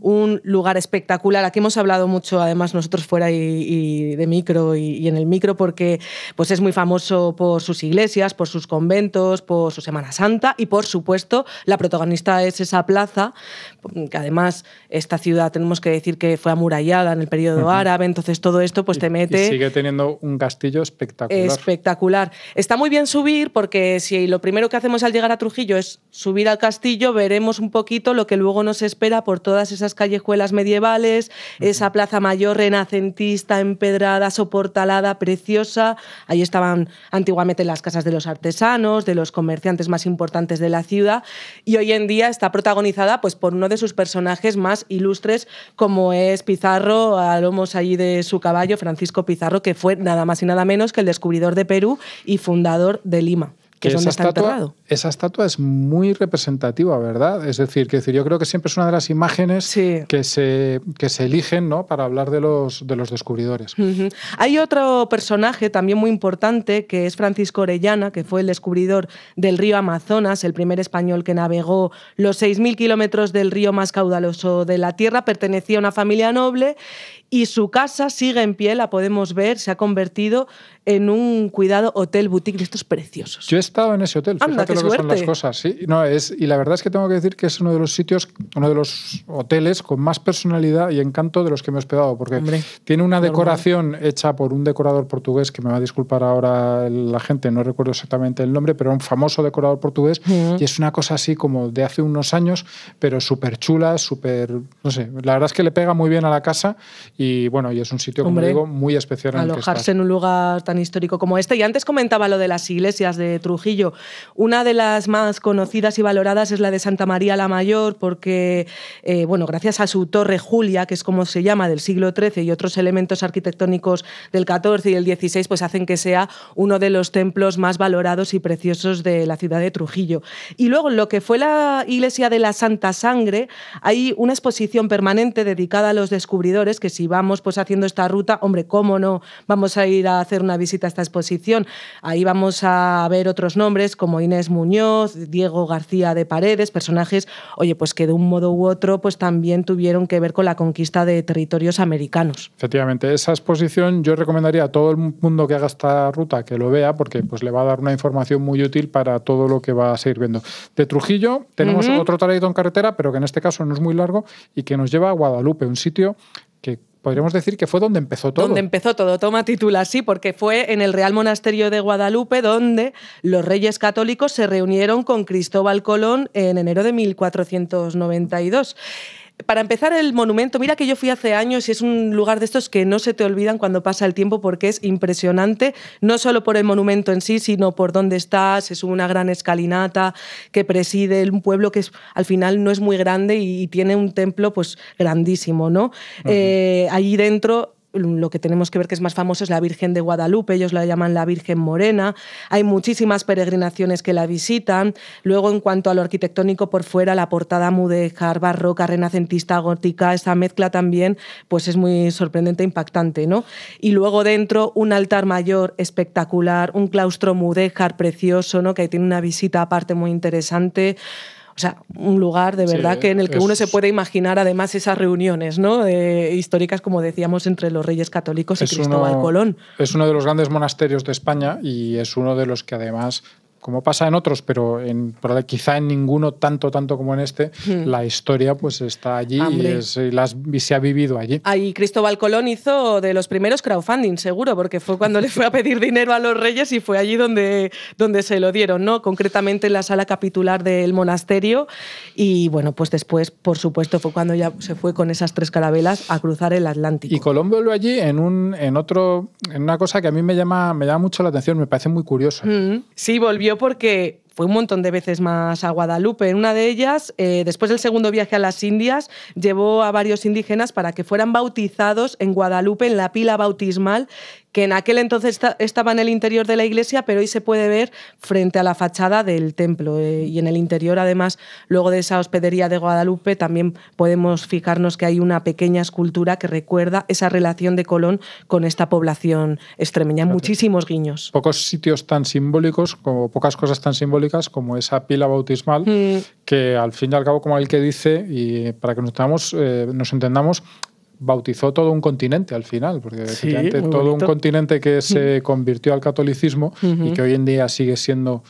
un lugar espectacular. Aquí hemos hablado mucho, además nosotros fuera y, y de micro y, y en el micro, porque pues es muy famoso por sus iglesias, por sus conventos, por su Semana Santa y por supuesto la protagonista es esa plaza, que además esta ciudad tenemos que decir que fue amurallada en el periodo árabe, entonces todo esto pues te Y mete... sigue teniendo un castillo espectacular. Espectacular. Está muy bien subir porque si lo primero que hacemos al llegar a Trujillo es subir al castillo, veremos un poquito lo que luego nos espera por todas esas callejuelas medievales, esa plaza mayor renacentista, empedrada, soportalada, preciosa. Ahí estaban antiguamente las casas de los artesanos, de los comerciantes más importantes de la ciudad y hoy en día está protagonizada pues, por uno de sus personajes más ilustres como es Pizarro, a lomos allí de su caballo, Francisco Pizarro, que fue nada más y nada menos que el descubridor de Perú y fundador de Lima. Que es donde está estatua, enterrado. esa estatua es muy representativa, ¿verdad? Es decir, que decir, yo creo que siempre es una de las imágenes Sí. que, se, que se eligen ¿no? para hablar de los, de los descubridores. Hay otro personaje también muy importante que es Francisco Orellana, que fue el descubridor del río Amazonas, el primer español que navegó los 6.000 kilómetros del río más caudaloso de la Tierra. Pertenecía a una familia noble y su casa sigue en pie, la podemos ver, se ha convertido en un cuidado hotel boutique de estos preciosos. Yo he estado en ese hotel, Anda, fíjate qué lo que son las cosas. Sí, no, es, y la verdad es que tengo que decir que es uno de los sitios, uno de los hoteles con más personalidad y encanto de los que me he hospedado, porque Hombre, tiene una normal. decoración hecha por un decorador portugués, que me va a disculpar ahora la gente, no recuerdo exactamente el nombre, pero un famoso decorador portugués, y es una cosa así como de hace unos años, pero súper chula, súper, no sé, la verdad es que le pega muy bien a la casa y bueno, y es un sitio, como Hombre, digo, muy especial en el alojarse en un lugar tan histórico como este. Y antes comentaba lo de las iglesias de Trujillo. Una de las más conocidas y valoradas es la de Santa María la Mayor, porque, eh, bueno, gracias a su torre Julia, que es como se llama, del siglo XIII, y otros elementos arquitectónicos del XIV y del XVI, pues hacen que sea uno de los templos más valorados y preciosos de la ciudad de Trujillo. Y luego, en lo que fue la iglesia de la Santa Sangre, hay una exposición permanente dedicada a los descubridores, que si vamos pues haciendo esta ruta, hombre, cómo no vamos a ir a hacer una visita a esta exposición. Ahí vamos a ver otros nombres como Inés Muñoz, Diego García de Paredes, personajes, oye, pues que de un modo u otro pues también tuvieron que ver con la conquista de territorios americanos. Efectivamente, esa exposición yo recomendaría a todo el mundo que haga esta ruta que lo vea porque pues, le va a dar una información muy útil para todo lo que va a seguir viendo. De Trujillo tenemos otro trayecto en carretera, pero que en este caso no es muy largo y que nos lleva a Guadalupe, un sitio podríamos decir que fue donde empezó todo. Donde empezó todo, toma título así, porque fue en el Real Monasterio de Guadalupe donde los reyes católicos se reunieron con Cristóbal Colón en enero de 1492. Para empezar, el monumento, mira que yo fui hace años y es un lugar de estos que no se te olvidan cuando pasa el tiempo porque es impresionante, no solo por el monumento en sí, sino por dónde estás, es una gran escalinata que preside un pueblo que es, al final no es muy grande y, tiene un templo pues grandísimo, ¿no? Eh, allí dentro lo que tenemos que ver que es más famoso es la Virgen de Guadalupe, ellos la llaman la Virgen Morena. Hay muchísimas peregrinaciones que la visitan. Luego, en cuanto a lo arquitectónico por fuera, la portada mudéjar, barroca, renacentista, gótica, esa mezcla también pues es muy sorprendente, e impactante, ¿no? Y luego dentro un altar mayor espectacular, un claustro mudéjar precioso, ¿no? Que tiene una visita aparte muy interesante. O sea, un lugar de Sí, verdad que en el que es- uno se puede imaginar además esas reuniones ¿no? De- históricas, como decíamos, entre los reyes católicos y Cristóbal uno, Colón. es uno de los grandes monasterios de España y es uno de los que además, como pasa en otros, pero en, pero quizá en ninguno tanto, tanto como en este, la historia pues está allí y, es- y las- y se ha vivido allí. Ahí Cristóbal Colón hizo de los primeros crowdfunding, seguro, porque fue cuando le fue a pedir dinero a los reyes y fue allí donde, donde se lo dieron, ¿no? Concretamente en la sala capitular del monasterio. Y bueno, pues después, por supuesto, fue cuando ya se fue con esas tres carabelas a cruzar el Atlántico. Y Colón vuelve allí en un en otro en una cosa que a mí me llama me llama mucho la atención, me parece muy curiosa. Mm, Sí, volvió porque fue un montón de veces más a Guadalupe. En una de ellas, eh, después del segundo viaje a las Indias, llevó a varios indígenas para que fueran bautizados en Guadalupe, en la pila bautismal, que en aquel entonces esta- estaba en el interior de la iglesia, pero hoy se puede ver frente a la fachada del templo. eh, y en el interior, además, luego de esa hospedería de Guadalupe, también podemos fijarnos que hay una pequeña escultura que recuerda esa relación de Colón con esta población extremeña. Muchísimos guiños. Pocos sitios tan simbólicos, como pocas cosas tan simbólicas como esa pila bautismal, Mm. que al fin y al cabo, como el que dice, y para que nos entendamos, eh, nos entendamos, bautizó todo un continente al final, porque Sí, todo bonito. un continente que se convirtió al catolicismo y que hoy en día sigue siendo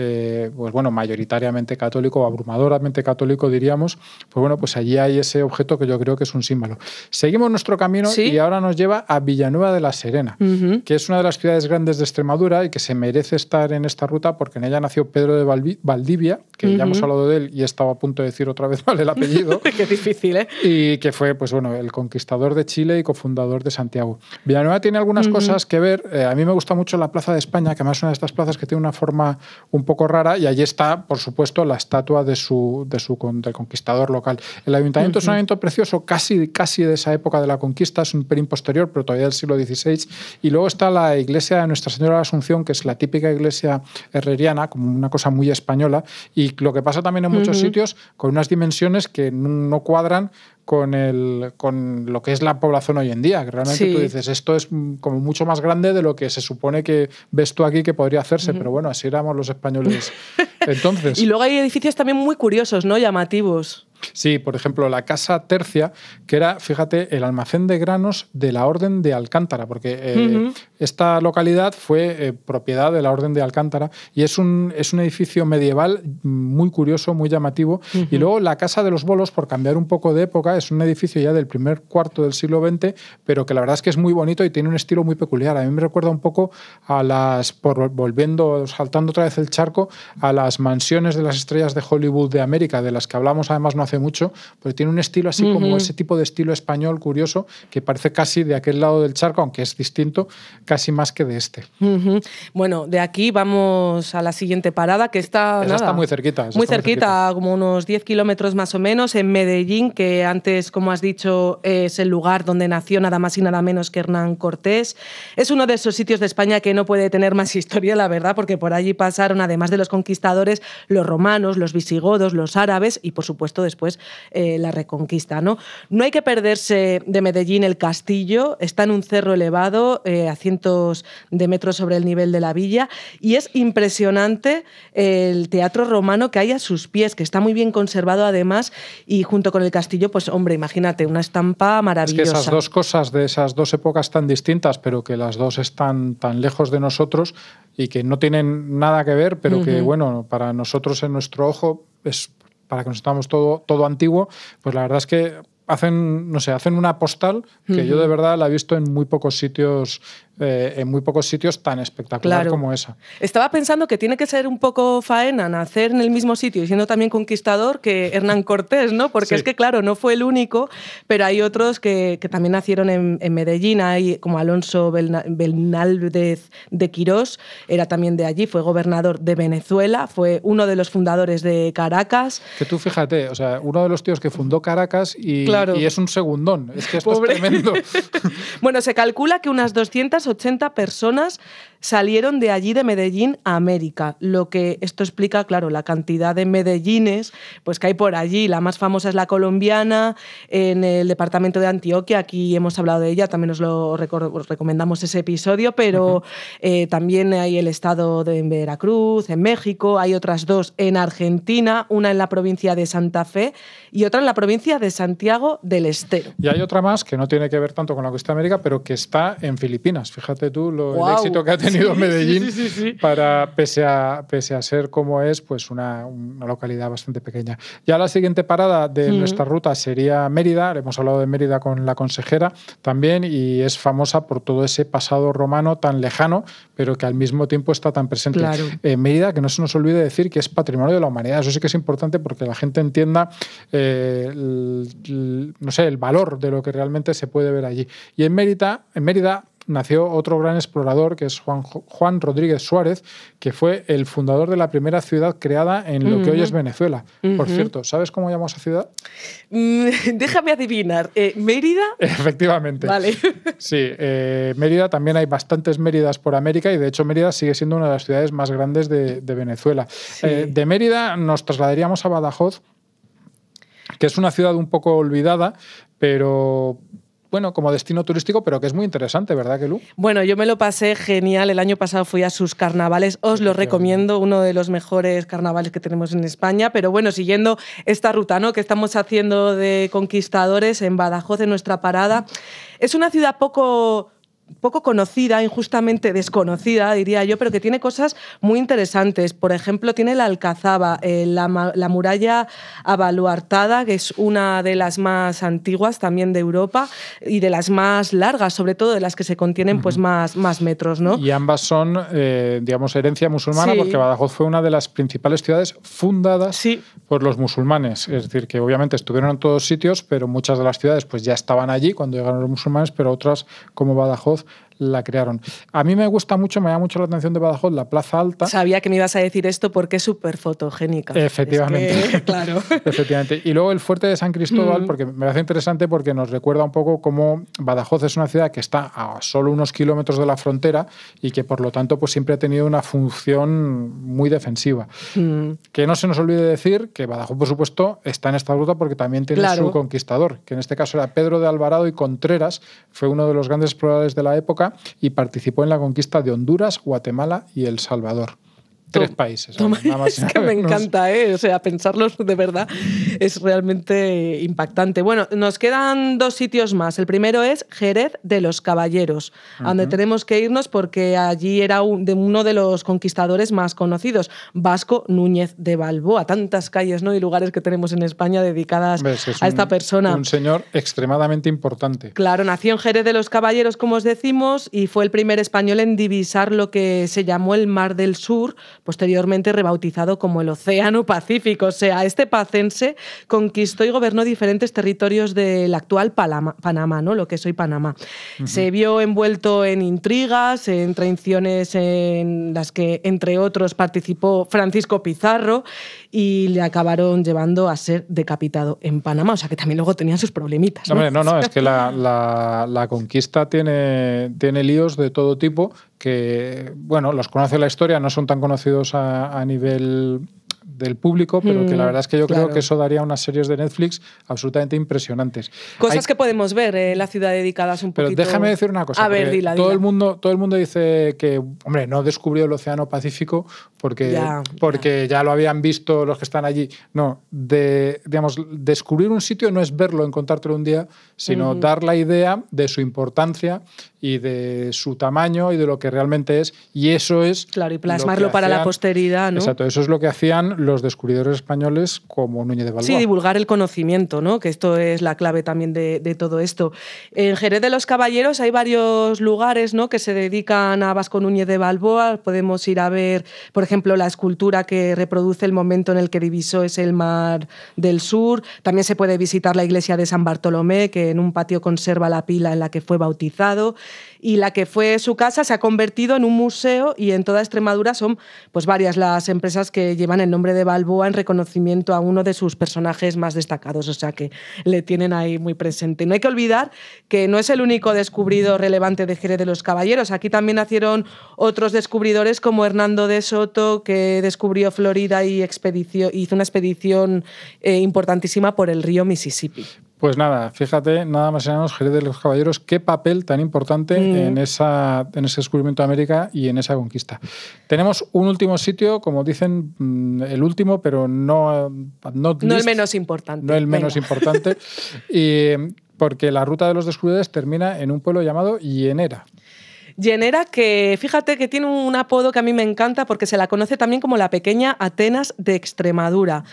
eh, pues bueno, mayoritariamente católico abrumadoramente católico, diríamos, pues bueno, pues allí hay ese objeto que yo creo que es un símbolo. Seguimos nuestro camino Sí. y ahora nos lleva a Villanueva de la Serena, que es una de las ciudades grandes de Extremadura y que se merece estar en esta ruta porque en ella nació Pedro de Valdivia, que ya hemos hablado de él y estaba a punto de decir otra vez mal el apellido. Qué difícil, ¿eh? y que fue pues bueno el conquistador de Chile y cofundador de Santiago. Villanueva tiene algunas cosas que ver. Eh, a mí me gusta mucho la Plaza de España, que además es una de estas plazas que tiene una forma un poco rara y allí está, por supuesto, la estatua de su, de su del conquistador local. El ayuntamiento es un ayuntamiento precioso, casi, casi de esa época de la conquista, es un pelín posterior, pero todavía del siglo XVI. Y luego está la iglesia de Nuestra Señora de la Asunción, que es la típica iglesia herreriana, como una cosa muy española. Y lo que pasa también en muchos sitios, con unas dimensiones que no cuadran con, el, con lo que es la población hoy en día. Que realmente tú dices, esto es como mucho más grande de lo que se supone que ves tú aquí que podría hacerse, pero bueno, así éramos los españoles entonces. y luego hay edificios también muy curiosos, ¿no? Llamativos. Sí, por ejemplo, la Casa Tercia, que era, fíjate, el almacén de granos de la Orden de Alcántara, porque eh, esta localidad fue eh, propiedad de la Orden de Alcántara y es un, es un edificio medieval muy curioso, muy llamativo. Y luego la Casa de los Bolos, por cambiar un poco de época, es un edificio ya del primer cuarto del siglo XX, pero que la verdad es que es muy bonito y tiene un estilo muy peculiar. A mí me recuerda un poco a las, por, volviendo, saltando otra vez el charco, a las mansiones de las estrellas de Hollywood de América, de las que hablamos además no hace mucho, porque tiene un estilo así como ese tipo de estilo español curioso que parece casi de aquel lado del charco, aunque es distinto, casi más que de este. Bueno, de aquí vamos a la siguiente parada, que está... está muy cerquita. Muy cerquita, como unos 10 kilómetros más o menos, en Medellín, que antes, como has dicho, es el lugar donde nació nada más y nada menos que Hernán Cortés. Es uno de esos sitios de España que no puede tener más historia, la verdad, porque por allí pasaron, además de los conquistadores, los romanos, los visigodos, los árabes y, por supuesto, después después eh, la reconquista. ¿no? no hay que perderse de Medellín el castillo, está en un cerro elevado eh, a cientos de metros sobre el nivel de la villa y es impresionante el teatro romano que hay a sus pies, que está muy bien conservado además y junto con el castillo, pues hombre, imagínate, una estampa maravillosa. Es que esas dos cosas de esas dos épocas tan distintas, pero que las dos están tan lejos de nosotros y que no tienen nada que ver, pero que bueno, para nosotros en nuestro ojo es para que nos estamos todo, todo antiguo, pues la verdad es que hacen, no sé, hacen una postal que yo de verdad la he visto en muy pocos sitios eh, en muy pocos sitios tan espectacular como esa. Estaba pensando que tiene que ser un poco faena nacer en el mismo sitio y siendo también conquistador que Hernán Cortés, ¿no? Porque es que, claro, no fue el único, pero hay otros que, que también nacieron en, en, Medellín, hay como Alonso Belnálvez de Quirós, era también de allí, fue gobernador de Venezuela, fue uno de los fundadores de Caracas. Que tú fíjate, o sea, uno de los tíos que fundó Caracas y, y es un segundón, es que esto es tremendo. bueno, se calcula que unas 200 80 personas salieron de allí, de Medellín, a América. Lo que esto explica, claro, la cantidad de Medellines pues, que hay por allí. La más famosa es la colombiana, en el departamento de Antioquia, aquí hemos hablado de ella, también os lo recomendamos ese episodio, pero eh, también hay el estado de Veracruz, en México, hay otras dos en Argentina, una en la provincia de Santa Fe y otra en la provincia de Santiago del Estero. Y hay otra más que no tiene que ver tanto con la de América, pero que está en Filipinas. Fíjate tú lo, el éxito que ha tenido Medellín para, pese a, pese a ser como es, pues una, una localidad bastante pequeña. Ya la siguiente parada de nuestra ruta sería Mérida. Hemos hablado de Mérida con la consejera también y es famosa por todo ese pasado romano tan lejano, pero que al mismo tiempo está tan presente. en Mérida, que no se nos olvide decir que es patrimonio de la humanidad. Eso sí que es importante porque la gente entienda eh, no sé, el valor de lo que realmente se puede ver allí. Y en Mérida, en Mérida nació otro gran explorador que es Juan, Juan Rodríguez Suárez, que fue el fundador de la primera ciudad creada en lo que hoy es Venezuela. Por cierto, ¿sabes cómo llamamos esa ciudad? Mm, déjame adivinar. Eh, ¿Mérida? Efectivamente. Vale. Sí, eh, Mérida, también hay bastantes Méridas por América y de hecho Mérida sigue siendo una de las ciudades más grandes de, Venezuela. Eh, de Mérida nos trasladaríamos a Badajoz, que es una ciudad un poco olvidada, pero bueno, como destino turístico, pero que es muy interesante, ¿verdad, Kelu? Bueno, yo me lo pasé genial. El año pasado fui a sus carnavales. Os lo recomiendo, uno de los mejores carnavales que tenemos en España. Pero bueno, siguiendo esta ruta ¿no? que estamos haciendo de conquistadores en Badajoz, en nuestra parada, es una ciudad poco poco conocida, injustamente desconocida, diría yo, pero que tiene cosas muy interesantes. Por ejemplo, tiene la Alcazaba, eh, la, muralla abaluartada, que es una de las más antiguas también de Europa y de las más largas, sobre todo de las que se contienen pues, más, más metros. ¿no? Y ambas son, eh, digamos, herencia musulmana, porque Badajoz fue una de las principales ciudades fundadas por los musulmanes. Es decir, que obviamente estuvieron en todos sitios, pero muchas de las ciudades pues, ya estaban allí cuando llegaron los musulmanes, pero otras, como Badajoz, Bengals. La crearon. A mí me gusta mucho, me llama mucho la atención de Badajoz la Plaza Alta. Sabía que me ibas a decir esto porque es súper fotogénica. Efectivamente. claro. Efectivamente. Y luego el fuerte de San Cristóbal, mm. porque me parece interesante porque nos recuerda un poco cómo Badajoz es una ciudad que está a solo unos kilómetros de la frontera y que por lo tanto pues siempre ha tenido una función muy defensiva. Mm. Que no se nos olvide decir que Badajoz, por supuesto, está en esta ruta porque también tiene su conquistador, que en este caso era Pedro de Alvarado y Contreras, fue uno de los grandes exploradores de la época y participó en la conquista de Honduras, Guatemala y El Salvador. Tres países. es que me encanta, ¿eh? O sea, pensarlos de verdad es realmente impactante. Bueno, nos quedan dos sitios más. El primero es Jerez de los Caballeros, donde tenemos que irnos porque allí era de uno de los conquistadores más conocidos, Vasco Núñez de Balboa. Tantas calles ¿no? y lugares que tenemos en España dedicadas a esta persona. Un señor extremadamente importante. Claro, nació en Jerez de los Caballeros, como os decimos, y fue el primer español en divisar lo que se llamó el Mar del Sur posteriormente rebautizado como el Océano Pacífico. O sea, este pacense conquistó y gobernó diferentes territorios del actual Panamá, ¿no? lo que es hoy Panamá. Se vio envuelto en intrigas, en traiciones en las que, entre otros, participó Francisco Pizarro y le acabaron llevando a ser decapitado en Panamá. O sea, que también luego tenían sus problemitas. ¿no? No, no, es que la, la conquista tiene, tiene líos de todo tipo que, bueno, los conoce la historia, no son tan conocidos a, a nivel del público, pero que la mm, verdad es que yo creo que eso daría unas series de Netflix absolutamente impresionantes. Cosas que podemos ver en la ciudad dedicadas un poquito. Pero déjame decir una cosa. A ver, dila, todo el mundo, todo el mundo dice que, hombre, no descubrió el Océano Pacífico porque ya, porque ya. lo habían visto los que están allí. No, de, digamos, descubrir un sitio no es verlo, encontrártelo un día, sino dar la idea de su importancia y de su tamaño y de lo que realmente es. Y eso es. Claro, y plasmarlo para la posteridad, ¿no? Exacto, eso es lo que hacían los descubridores españoles como Núñez de Balboa. Sí, divulgar el conocimiento, ¿no? Que esto es la clave también de, todo esto. En Jerez de los Caballeros hay varios lugares, ¿no? Que se dedican a Vasco Núñez de Balboa. Podemos ir a ver, por ejemplo, la escultura que reproduce el momento en el que divisó es el Mar del Sur. También se puede visitar la iglesia de San Bartolomé, que en un patio conserva la pila en la que fue bautizado y la que fue su casa se ha convertido en un museo y en toda Extremadura son pues varias las empresas que llevan el nombre de Balboa en reconocimiento a uno de sus personajes más destacados, o sea que le tienen ahí muy presente. No hay que olvidar que no es el único descubridor relevante de Jerez de los Caballeros, aquí también nacieron otros descubridores como Hernando de Soto que descubrió Florida y hizo una expedición eh, importantísima por el río Mississippi. Pues nada, fíjate, nada más y nada menos, Jerez de los Caballeros, qué papel tan importante mm. en, esa, en ese descubrimiento de América y en esa conquista. Tenemos un último sitio, como dicen, mm, el último, pero no, no el menos importante. No el menos importante, y, porque la ruta de los descubridores termina en un pueblo llamado Llenera. Llenera, que fíjate que tiene un apodo que a mí me encanta porque se la conoce también como la pequeña Atenas de Extremadura.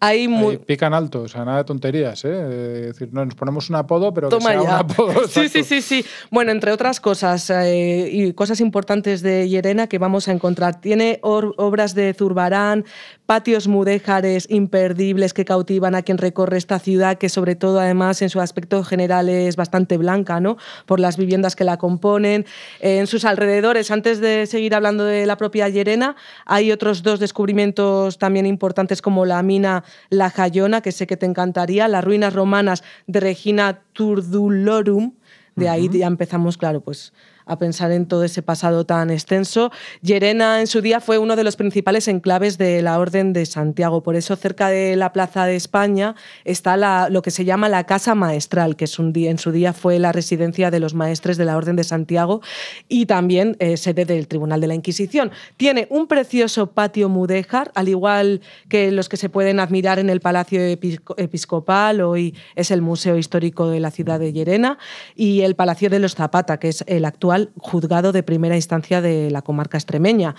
Hay muy... pican alto, o sea, nada de tonterías, ¿eh? Es decir, no, nos ponemos un apodo, pero que sea un apodo. sí, sí, sí, sí. Bueno, entre otras cosas eh, y cosas importantes de Llerena que vamos a encontrar. Tiene obras de Zurbarán, patios mudéjares imperdibles que cautivan a quien recorre esta ciudad, que sobre todo además en su aspecto general es bastante blanca, ¿no? Por las viviendas que la componen. En sus alrededores, antes de seguir hablando de la propia Llerena, hay otros dos descubrimientos también importantes como la mina la Jayona, que sé que te encantaría, las ruinas romanas de Regina Turdulorum, de ahí ya empezamos, claro, pues a pensar en todo ese pasado tan extenso. Llerena en su día fue uno de los principales enclaves de la Orden de Santiago. Por eso cerca de la Plaza de España está lo que se llama la Casa Maestral, que es un día, en su día fue la residencia de los maestres de la Orden de Santiago y también eh, sede del Tribunal de la Inquisición. Tiene un precioso patio mudéjar, al igual que los que se pueden admirar en el Palacio Episcopal, hoy es el Museo Histórico de la ciudad de Llerena, y el Palacio de los Zapata, que es el actual juzgado de primera instancia de la comarca extremeña.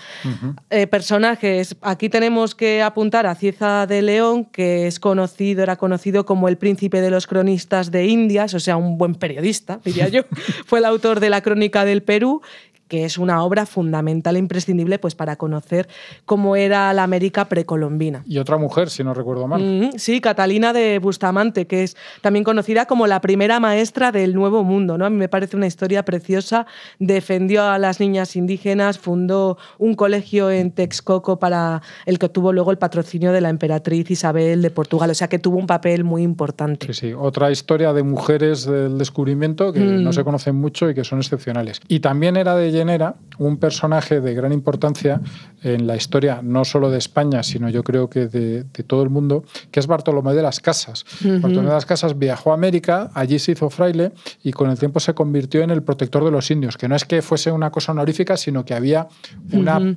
Eh, personajes, aquí tenemos que apuntar a Cieza de León, que es conocido, era conocido como el príncipe de los cronistas de Indias, o sea, un buen periodista, diría yo. Fue el autor de la Crónica del Perú, que es una obra fundamental e imprescindible pues, para conocer cómo era la América precolombina. Y otra mujer, si no recuerdo mal. Mm, sí, Catalina de Bustamante, que es también conocida como la primera maestra del Nuevo Mundo. ¿no? A mí me parece una historia preciosa. Defendió a las niñas indígenas, fundó un colegio en Texcoco para el que tuvo luego el patrocinio de la emperatriz Isabel de Portugal. O sea que tuvo un papel muy importante. Sí, sí. Otra historia de mujeres del descubrimiento que no se conocen mucho y que son excepcionales. Y también era de Llenera un personaje de gran importancia en la historia, no solo de España, sino yo creo que de, todo el mundo, que es Bartolomé de las Casas. Bartolomé de las Casas viajó a América, allí se hizo fraile y con el tiempo se convirtió en el protector de los indios, que no es que fuese una cosa honorífica, sino que había una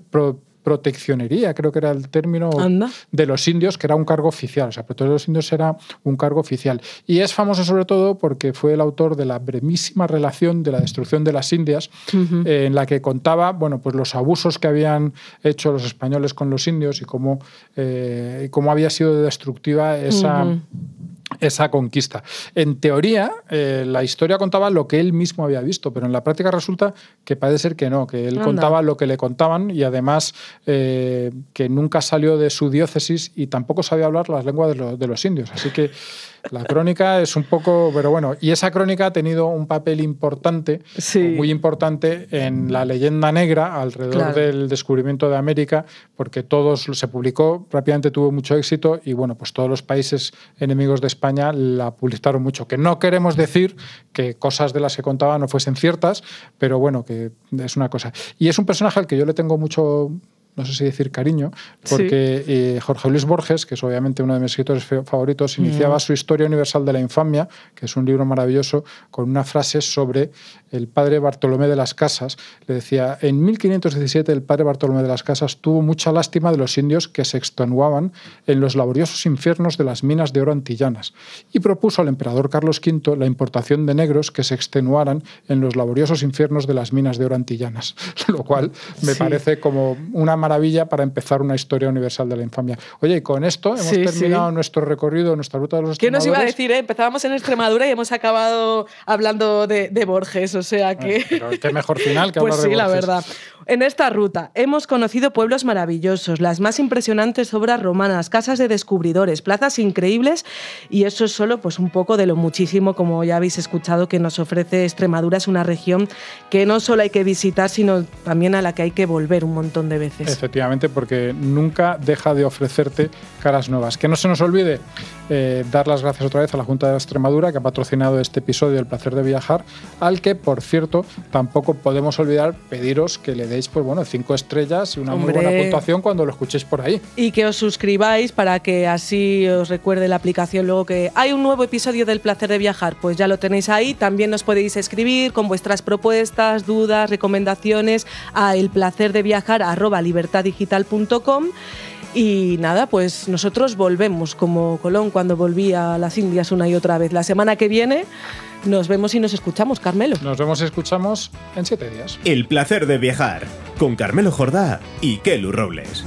proteccionería, creo que era el término de los indios, que era un cargo oficial. O sea, protector de los indios era un cargo oficial. Y es famoso sobre todo porque fue el autor de la bremísima relación de la destrucción de las Indias, eh, en la que contaba bueno, pues los abusos que habían hecho los españoles con los indios y cómo, eh, cómo había sido destructiva esa esa conquista. En teoría, eh, la historia contaba lo que él mismo había visto, pero en la práctica resulta que parece ser que no, que él contaba lo que le contaban y además eh, que nunca salió de su diócesis y tampoco sabía hablar las lenguas de los indios. Así que la crónica es un poco, pero bueno, y esa crónica ha tenido un papel importante, muy importante en la leyenda negra alrededor del descubrimiento de América, porque todos se publicó, rápidamente tuvo mucho éxito y bueno, pues todos los países enemigos de España la publicaron mucho. Que no queremos decir que cosas de las que contaba no fuesen ciertas, pero bueno, que es una cosa. Y es un personaje al que yo le tengo mucho no sé si decir cariño, porque eh, Jorge Luis Borges, que es obviamente uno de mis escritores favoritos, iniciaba mm. su Historia Universal de la Infamia, que es un libro maravilloso, con una frase sobre el padre Bartolomé de las Casas. Le decía, en 1517 el padre Bartolomé de las Casas tuvo mucha lástima de los indios que se extenuaban en los laboriosos infiernos de las minas de oro antillanas y propuso al emperador Carlos V la importación de negros que se extenuaran en los laboriosos infiernos de las minas de oro antillanas, lo cual me parece como una maravilla para empezar una historia universal de la infamia. Oye, y con esto hemos terminado nuestro recorrido, nuestra ruta de los ¿Qué nos iba a decir? Eh? Empezábamos en Extremadura y hemos acabado hablando de, Borges, o sea que... pero qué mejor final que pues sí, la verdad. En esta ruta hemos conocido pueblos maravillosos, las más impresionantes obras romanas, casas de descubridores, plazas increíbles y eso es solo pues un poco de lo muchísimo, como ya habéis escuchado, que nos ofrece Extremadura. Es una región que no solo hay que visitar, sino también a la que hay que volver un montón de veces. Efectivamente, porque nunca deja de ofrecerte caras nuevas. Que no se nos olvide eh, dar las gracias otra vez a la Junta de Extremadura que ha patrocinado este episodio El placer de viajar, al que, por cierto, tampoco podemos olvidar pediros que le deis pues, bueno, cinco estrellas y una muy buena puntuación cuando lo escuchéis por ahí. Y que os suscribáis para que así os recuerde la aplicación luego que hay un nuevo episodio del placer de viajar. Pues ya lo tenéis ahí. También nos podéis escribir con vuestras propuestas, dudas, recomendaciones a elplacerdeviajar.libertaddigital.com. Y nada, pues nosotros volvemos como Colón cuando volvía a las Indias una y otra vez. La semana que viene nos vemos y nos escuchamos, Carmelo. Nos vemos y escuchamos en siete días. El placer de viajar con Carmelo Jordá y Kelu Robles.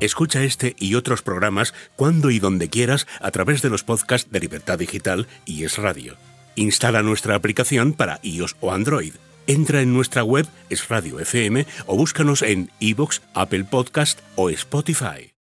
Escucha este y otros programas cuando y donde quieras a través de los podcasts de Libertad Digital y Es Radio. Instala nuestra aplicación para iOS o Android. Entra en nuestra web Es Radio FM o búscanos en iBox, Apple Podcast o Spotify.